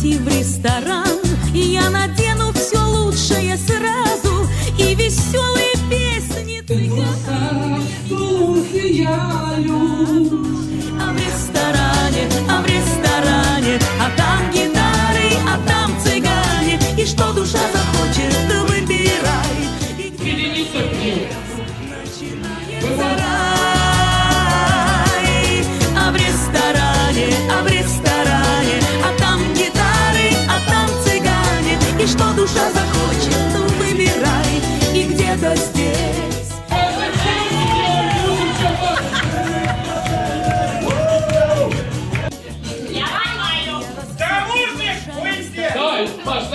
Пригласи в ресторан, я надену все лучшее сразу и веселые песни. Ты а в ресторане,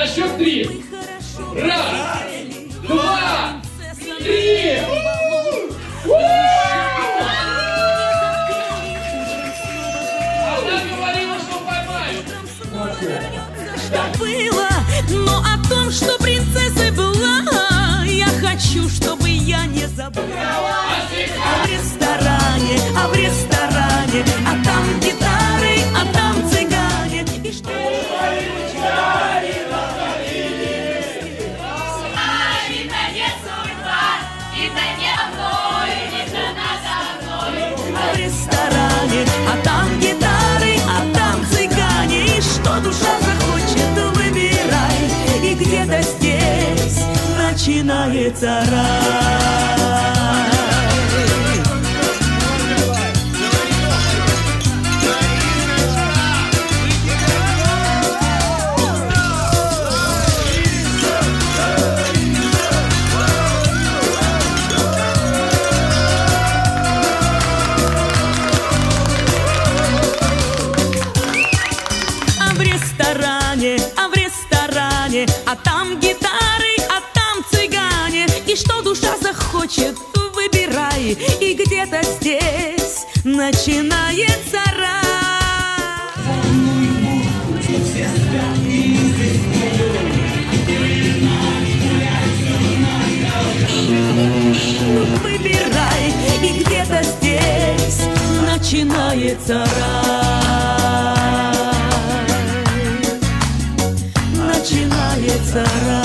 на счет три. Раз, два, три. Она говорила, что было, но о том, что принцессой была, я хочу, чтобы я не забыла. Начинается рай. а в ресторане, а в ресторане, а там цыгане. Что душа захочет, выбирай. И где-то здесь начинается рай. Выбирай, и где-то здесь начинается рай начинается рай.